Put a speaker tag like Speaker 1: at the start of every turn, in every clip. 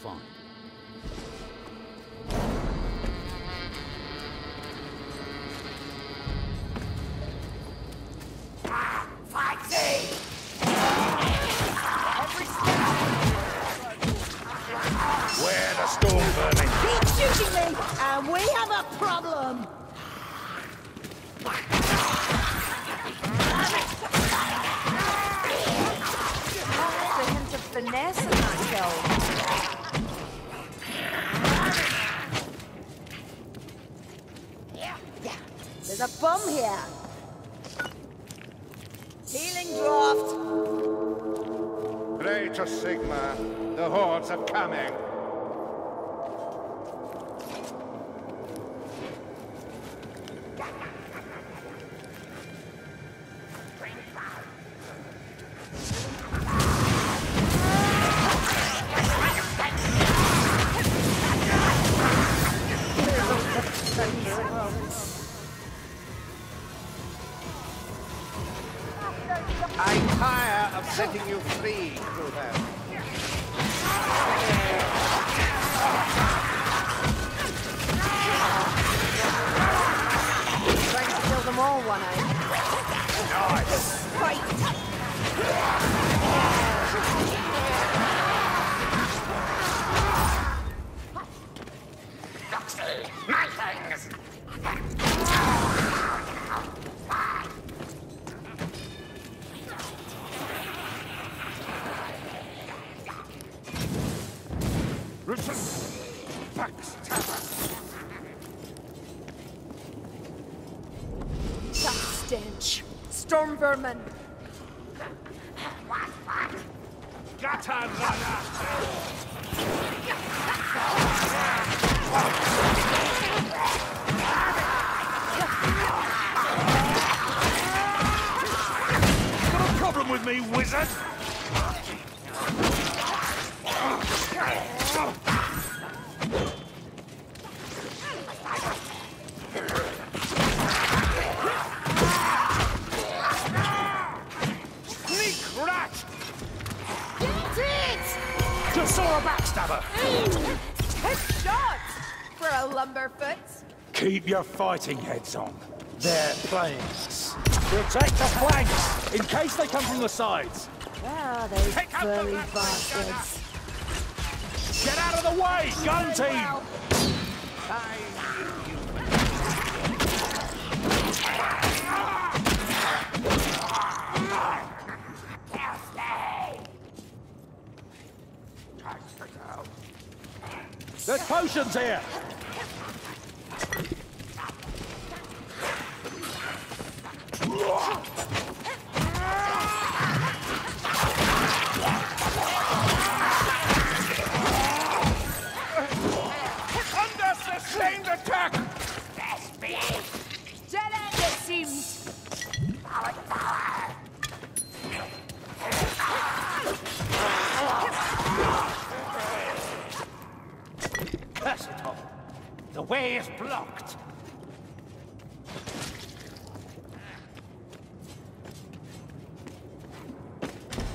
Speaker 1: find.
Speaker 2: Sigmar. The hordes are coming. With me, wizard? Sneak rat!
Speaker 3: Get it!
Speaker 2: Just saw a backstabber!
Speaker 3: Good shot! For a lumberfoot!
Speaker 4: Keep your fighting heads on. They're playing take the flanks, in case they come from the sides.
Speaker 3: Ah, those
Speaker 2: Pick up the
Speaker 3: burly bastards!
Speaker 4: Get out of the way, gun team!
Speaker 3: Well,
Speaker 4: There's potions here!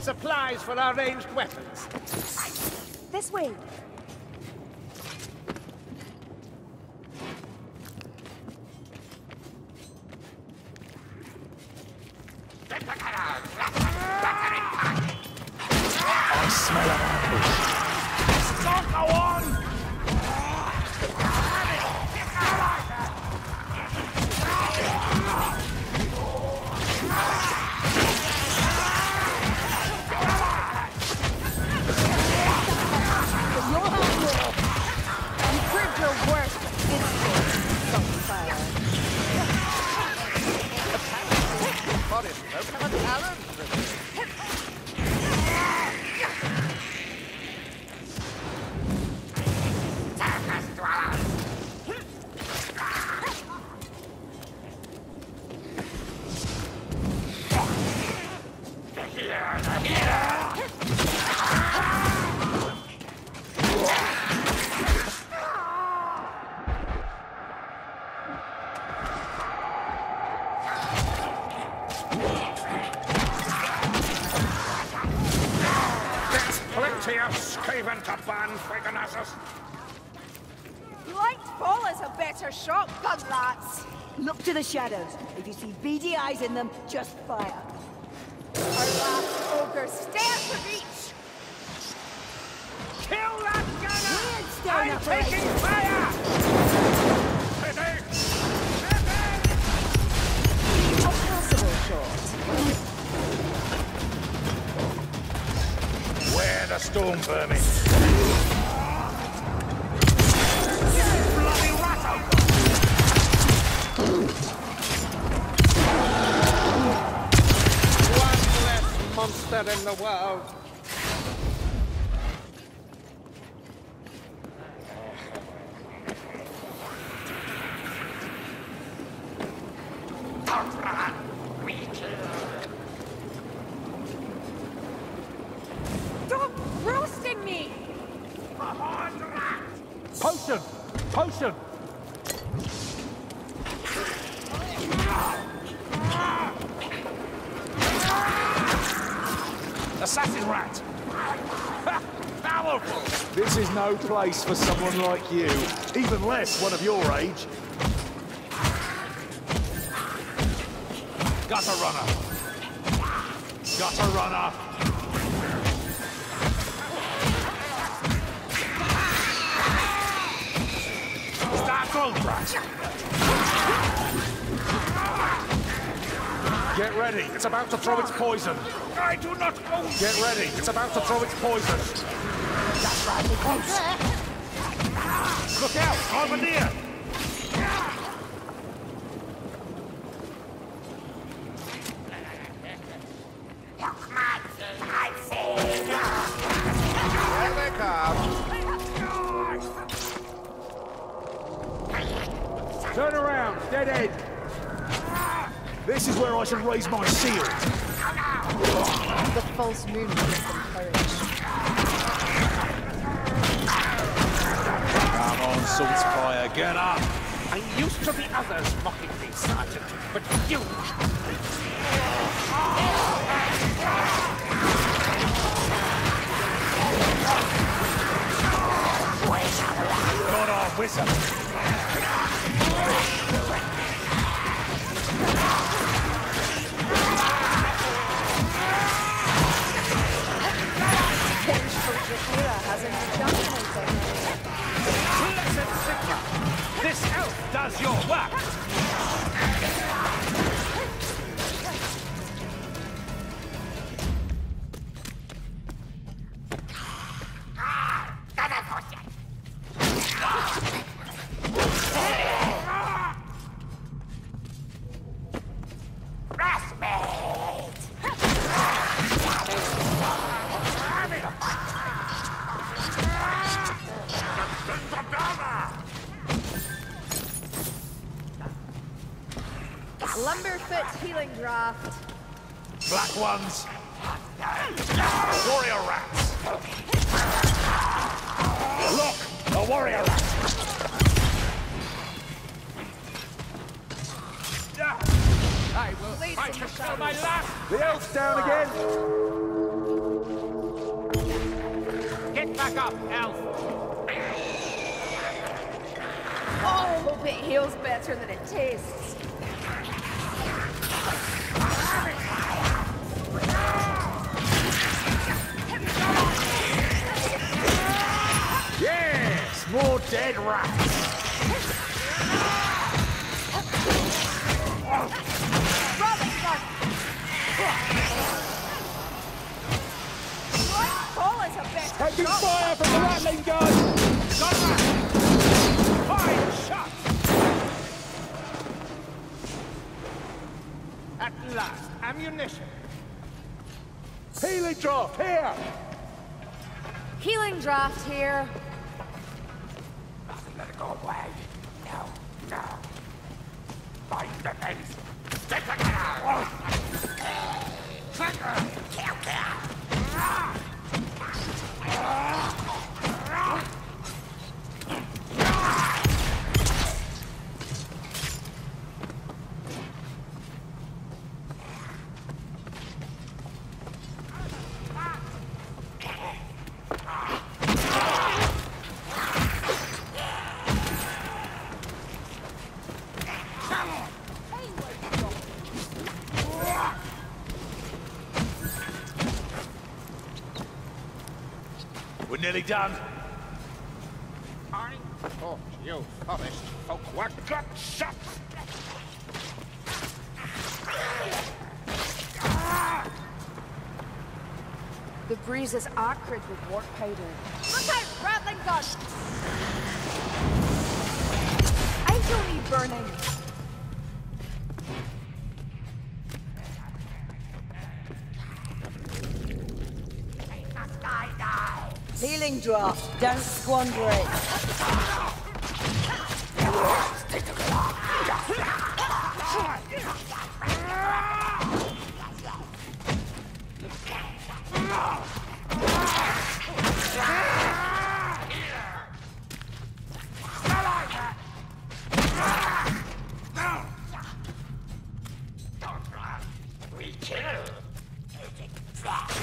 Speaker 2: Supplies for our ranged weapons.
Speaker 3: This way! Light ball is a better shotgun, lads.
Speaker 1: Look to the shadows. If you see beady eyes in them, just fire.
Speaker 3: Our last ogre stands to reach.
Speaker 5: Kill that gunner!
Speaker 1: Weird stone
Speaker 5: I'm
Speaker 1: operation.
Speaker 5: taking fire! Ready?
Speaker 1: A passable shot.
Speaker 4: Where the storm vermin?
Speaker 2: Monster in the world.
Speaker 4: No place for someone like you. Even less one of your age. Gutter runner! Gutter runner! Start! Get ready, it's about to throw its poison. I do not own Get ready, it's about to throw its poison. Look out, Harmonier!
Speaker 2: Here they come.
Speaker 4: Turn around, dead end! This is where I should raise my shield.
Speaker 3: The false moon gives them courage.
Speaker 4: Come on, Saltzpyre, get up!
Speaker 5: I'm used to the others mocking me, Sergeant, but you...
Speaker 4: Not our wizard.
Speaker 3: Shakira has an injunction
Speaker 5: Blessed This elf does your work!
Speaker 3: Draft.
Speaker 4: Black ones. Warrior rats. Look, a warrior rat.
Speaker 5: I will
Speaker 3: Please,
Speaker 5: fight
Speaker 3: in the
Speaker 5: until my last...
Speaker 4: The elf's down again.
Speaker 5: Get back up, elf!
Speaker 3: Oh, hope it heals better than it tastes.
Speaker 4: More dead rats.
Speaker 3: Robinson! Light ball is a better
Speaker 4: Taking fire from the ratling gun.
Speaker 5: Gunner! Fine shot! At last, ammunition.
Speaker 4: Healing draft here.
Speaker 3: Healing draft here.
Speaker 5: Away. No, no. Find the base. Take it out! Trigger! Kill, kill!
Speaker 4: Nearly done.
Speaker 2: I thought you forest folk were gut shots.
Speaker 3: The breeze is acrid with wart powder.
Speaker 1: Look out! Ratling gun!
Speaker 3: I don't need burning.
Speaker 1: Draft. Don't squander it.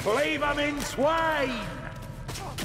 Speaker 4: Leave them in twain!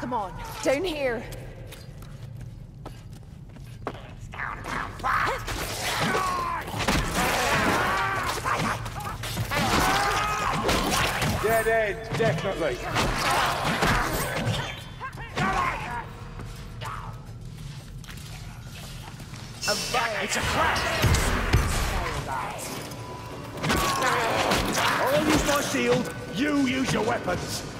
Speaker 3: Come on, down here.
Speaker 2: Dead end, definitely.
Speaker 4: It's a trap! I'll use my shield, you use your weapons!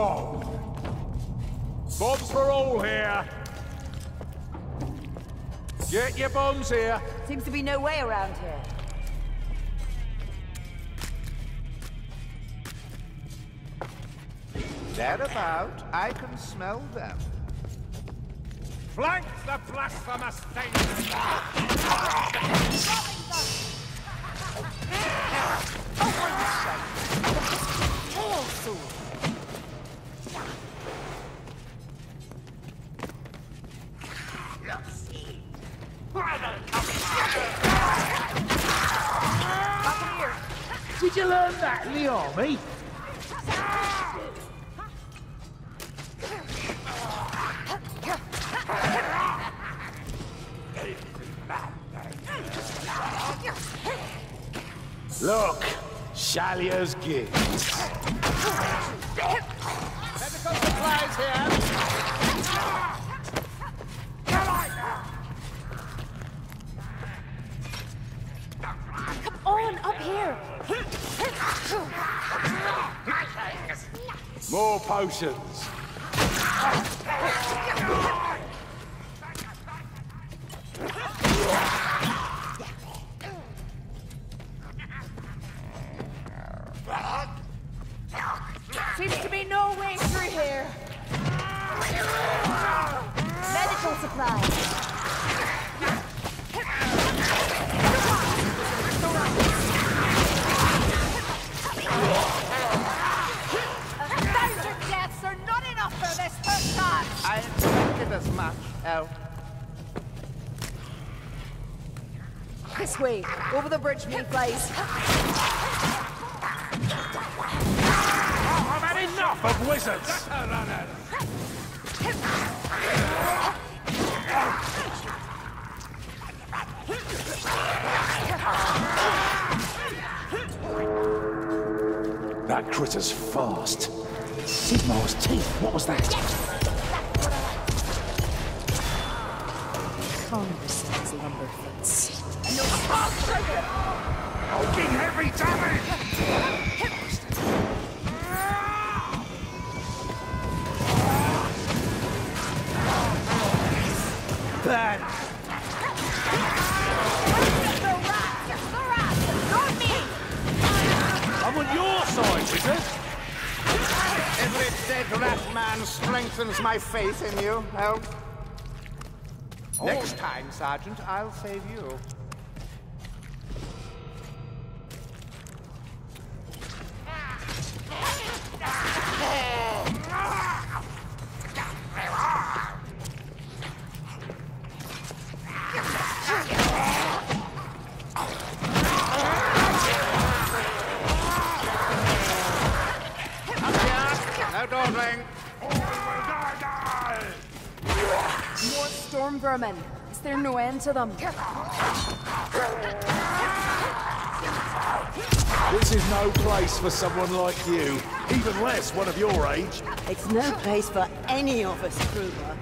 Speaker 3: A
Speaker 4: bomb! Bombs for all here! Get your bombs here!
Speaker 1: Seems to be no way around here.
Speaker 2: Thereabout, I can smell them. Flank the blasphemous thing!
Speaker 4: Did you learn that in the army? Look, Shallya's gift. Potions.
Speaker 3: Seems to be no way through here.
Speaker 1: Medical supplies.
Speaker 2: Much, oh. Elf.
Speaker 3: This way, over the bridge, mayflies.
Speaker 4: I've had enough of wizards. That critter's fast. Sigmar's teeth, what was that?
Speaker 3: No Poking heavy
Speaker 1: damage!
Speaker 4: Bad. I'm on your side, Wizard!
Speaker 2: Every dead rat man strengthens my faith in you, Help. Next oh. time, Sergeant, I'll save you.
Speaker 3: Storm vermin. Is there no end to them?
Speaker 4: This is no place for someone like you. Even less one of your age.
Speaker 1: It's no place for any of us, Kruber.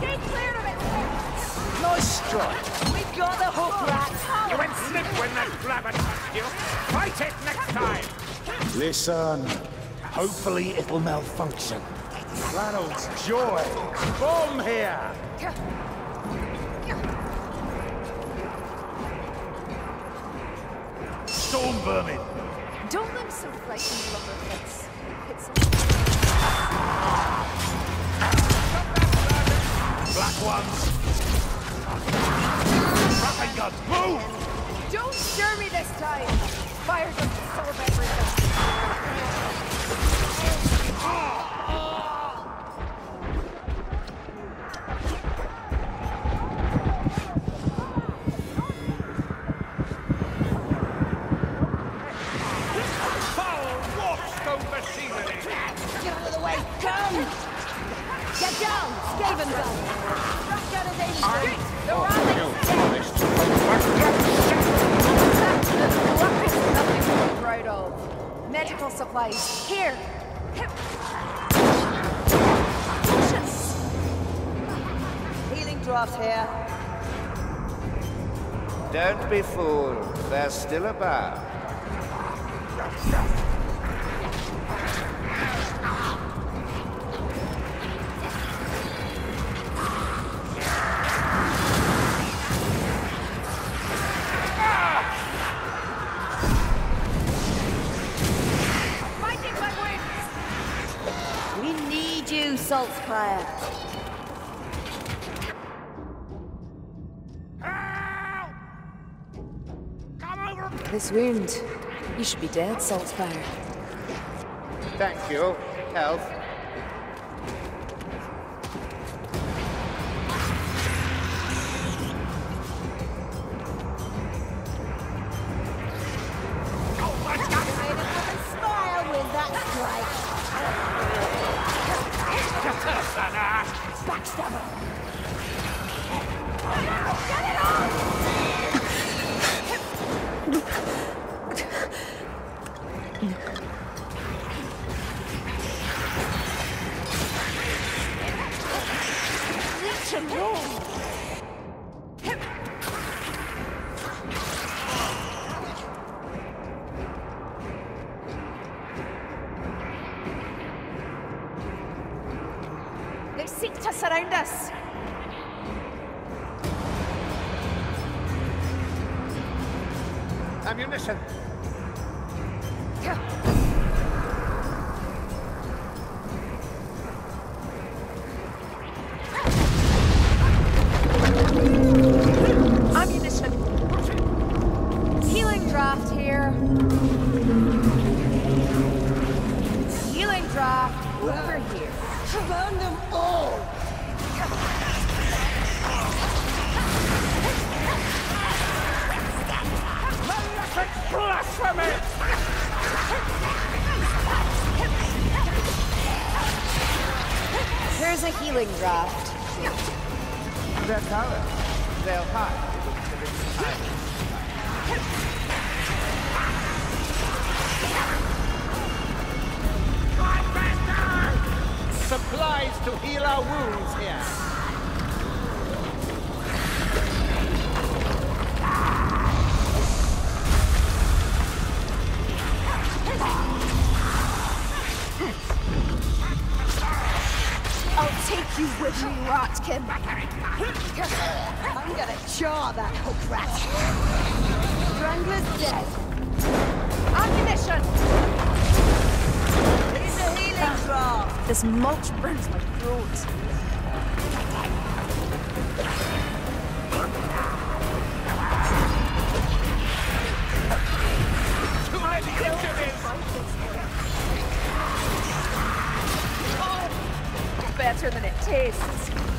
Speaker 3: Get clear of it!
Speaker 4: Nice strike.
Speaker 1: We've got the hook rat.
Speaker 2: You went snip when that grabber touched you. Fight it next time.
Speaker 4: Listen. Hopefully it'll malfunction. Reynolds, Joy, bomb here! Storm vermin!
Speaker 3: Don't look so frightened, lumberfits. It's
Speaker 4: Black ones! Rocket guns, move!
Speaker 3: Don't stir me this time! Fire doesn't solve everything.
Speaker 2: Foul
Speaker 3: Medical. Here!
Speaker 1: Healing draft here.
Speaker 2: Don't be fooled. They're still about.
Speaker 1: Saltzpyre.
Speaker 2: Help! Come over.
Speaker 3: This wound. You should be dead, Saltzpyre.
Speaker 2: Thank you, Elf.
Speaker 1: Backstabber.
Speaker 3: Reach and roll! To
Speaker 2: heal our wounds here.
Speaker 3: This mulch burns my throat.
Speaker 5: Too! Oh,
Speaker 3: better than it tastes.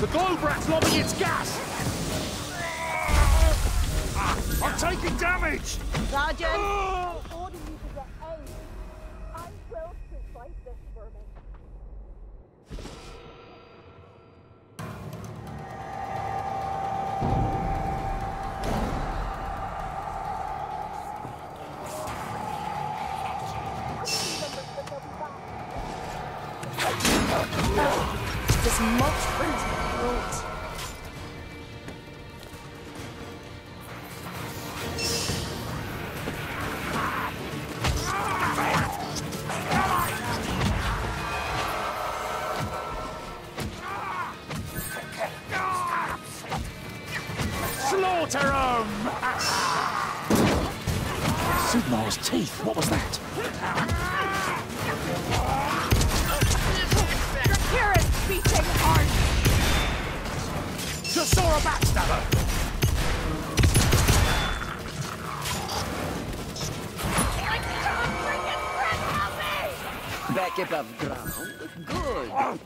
Speaker 4: The globe rat's lobbing its gas! Ah, I'm taking damage!
Speaker 1: Sergeant!
Speaker 3: order
Speaker 4: Slaughter 'em! Sigmar's teeth, what was that?
Speaker 3: Dracura's beating heart!
Speaker 4: Just saw a backstabber!
Speaker 6: Back above ground. Good.
Speaker 4: Oh.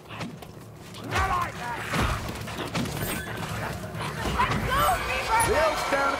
Speaker 4: That!
Speaker 5: Down